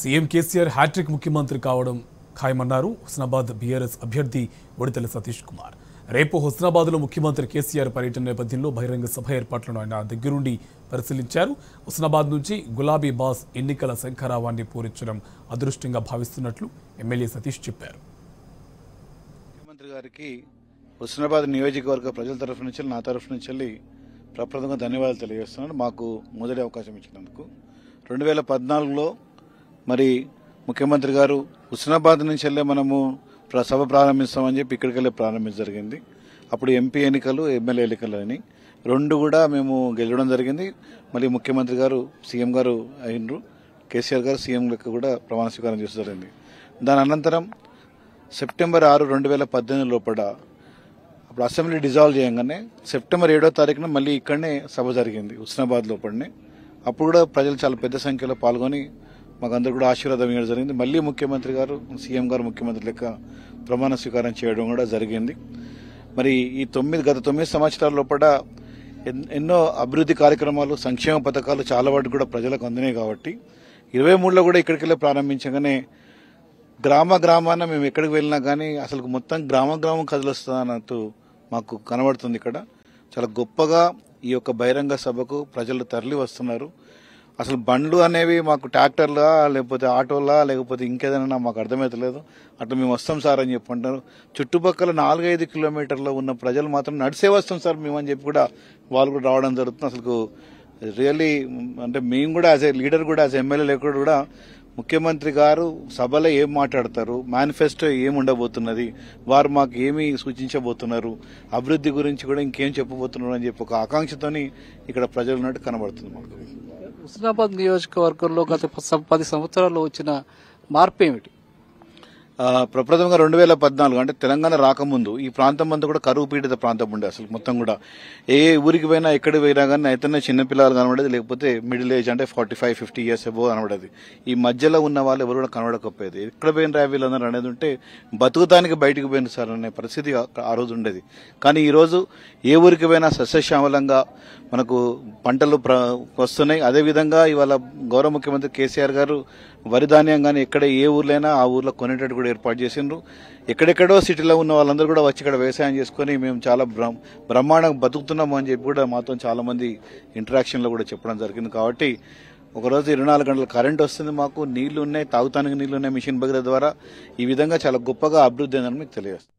CM KCR hat trick ముఖ్యమంత్రి కావడం ఖాయమన్నారు. Husnabad BRS అభ్యర్థి ఒడితెల సతీష్ కుమార్. రేపు హుస్నాబాద్లో ముఖ్యమంత్రి కేసీఆర్ పర్యటన నేపథ్యంలో బహిరంగ సభ ఏర్పాట్లను ఆయన దగ్గరుండి పరిశీలించారు. హుస్నాబాద్ నుంచి గులాబీ బాస్ ఎన్నికల శంఖరావాన్ని పూరించడం అదృష్టంగా భావిస్తున్నట్లు ఎమ్మెల్యే సతీష్ చెప్పారు. ముఖ్యమంత్రి గారికి హుస్నాబాద్ నియోజకవర్గ ప్రజల తరఫు నుంచి నా తరఫు నుంచి వెళ్ళి ప్రప్రథమంగా ధన్యవాదాలు తెలియజేస్తున్నాను. మాకు మొదటి అవకాశం ఇచ్చినందుకు. రెండు వేల పద్నాలుగులో మరి ముఖ్యమంత్రి గారు హుస్నాబాద్ నుంచి వెళ్ళే మనము ప్ర- సభ ప్రారంభిస్తామని చెప్పి ఇక్కడికి వెళ్ళి ప్రారంభించడం జరిగింది. అప్పుడు ఎంపీ ఎన్నికలు ఎమ్మెల్యే ఎన్నికలు అని. రెండు కూడా మేము గెలవడం జరిగింది. మళ్ళీ ముఖ్యమంత్రి గారు సీఎం గారు అయినరు. కేసీఆర్ గారు సీఎం లెక్క కూడా ప్రమాణ స్వీకారం చేసి జరిగింది. దాని అనంతరం సెప్టెంబర్ ఆరు రెండు వేల పద్దెనిమిది లోపల అప్పుడు అసెంబ్లీ డిజాల్వ్ చేయగానే సెప్టెంబర్ ఏడో తారీఖున మళ్ళీ ఇక్కడనే సభ జరిగింది హుస్నాబాద్ లోపలనే. అప్పుడు కూడా ప్రజలు చాలా పెద్ద సంఖ్యలో పాల్గొని మాకందరూ కూడా ఆశీర్వాదం ఇవ్వడం జరిగింది. మళ్ళీ ముఖ్యమంత్రి గారు సీఎం గారు ముఖ్యమంత్రి లెక్క ప్రమాణ స్వీకారం చేయడం కూడా జరిగింది. మరి ఈ తొమ్మిది గత తొమ్మిది సంవత్సరాల లోపల ఎన్- ఎన్నో అభివృద్ధి కార్యక్రమాలు సంక్షేమ పథకాలు చాలా వాటి కూడా ప్రజలకు అందినాయి కాబట్టి ఇరవై మూడులో కూడా ఇక్కడికి వెళ్ళి ప్రారంభించగానే గ్రామ గ్రామాన మేము ఎక్కడికి వెళ్ళినా కానీ అసలు మొత్తం గ్రామ గ్రామం కదిలొస్తుంది మాకు కనబడుతుంది ఇక్కడ. చాలా గొప్పగా ఈ యొక్క బహిరంగ సభకు ప్రజలు తరలి వస్తున్నారు అసలు బండ్లు అనేవి మాకు ట్రాక్టర్లా లేకపోతే ఆటోలా లేకపోతే ఇంకేదైనా మాకు అర్థమవుతలేదు అట్లా మేము వస్తాం సార్ అని చెప్పంటారు చుట్టుపక్కల నాలుగైదు కిలోమీటర్లో ఉన్న ప్రజలు మాత్రం నడిసే వస్తాం సార్ మేము అని చెప్పి కూడా వాళ్ళు కూడా రావడం జరుగుతుంది. అసలు రియల్లీ అంటే మేము కూడా యాజ్ ఏ లీడర్ కూడా యాజ్ ఎమ్మెల్యే లేకుండా కూడా ముఖ్యమంత్రి గారు సభలో ఏం మాట్లాడతారు? మేనిఫెస్టో ఏం ఉండబోతున్నది వారు మాకు ఏమి సూచించబోతున్నారు? అభివృద్ధి గురించి కూడా ఇంకేం చెప్పబోతున్నారు అని చెప్పి ఒక ఆకాంక్షతోని ఇక్కడ ప్రజలు ఉన్నట్టు కనబడుతుంది మాకు. హుస్నాబాద్ నియోజకవర్గంలో గత పది సంవత్సరాల్లో వచ్చిన మార్పు ఏమిటి? ప్రప్రథమంగా రెండు వేల పద్నాలుగు అంటే తెలంగాణ రాకముందు ఈ ప్రాంతం అంతా కూడా కరువు పీడిత ప్రాంతం ఉండే అసలు మొత్తం కూడా. ఏ ఊరికి పోయినా ఎక్కడికి పోయినా కానీ అయితే చిన్నపిల్లలు కనబడేది లేకపోతే మిడిల్ ఏజ్ అంటే forty five fifty years above కనబడేది. ఈ మధ్యలో ఉన్న వాళ్ళు ఎవరు కూడా కనబడకపోయేది. ఎక్కడ పోయిన రా వీళ్ళందరూ అనేది ఉంటే బతుకుతానికి బయటికి పోయిన సార్ అనే పరిస్థితి ఆ- ఆ రోజు ఉండేది. కానీ ఈరోజు ఏ ఊరికి పోయినా సస్యశ్యామలంగా మనకు పంటలు ప్ర- వస్తున్నాయి. అదేవిధంగా ఇవాళ గౌరవ ముఖ్యమంత్రి కేసీఆర్ గారు వరి ధాన్యం కానీ ఎక్కడ ఏ ఊర్లైనా ఆ ఊర్లో కొనేటట్టు కూడా ఏర్పాటు చేసిండ్రు. ఎక్కడెక్కడో సిటీలో ఉన్న వాళ్ళందరూ కూడా వచ్చి ఇక్కడ వ్యవసాయం చేసుకొని మేము చాలా బ్రహ్మ బ్రహ్మాండంగా బతుకుతున్నాము అని చెప్పి కూడా మాతో చాలా మంది ఇంటరాక్షన్లో కూడా చెప్పడం జరిగింది. కాబట్టి ఒకరోజు ఇరవై నాలుగు గంటల కరెంట్ వస్తుంది మాకు నీళ్ళు ఉన్నాయి తాగుతానికి నీళ్ళు ఉన్నాయి మిషన్ భగీరథ ద్వారా. ఈ విధంగా చాలా గొప్పగా అభివృద్ధి అయిందని మీకు తెలియజేస్తుంది